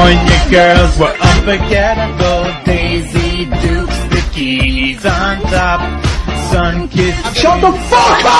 California girls were unforgettable. Daisy Dukes, the keys on top. Sun kissed. Shut the fuck up!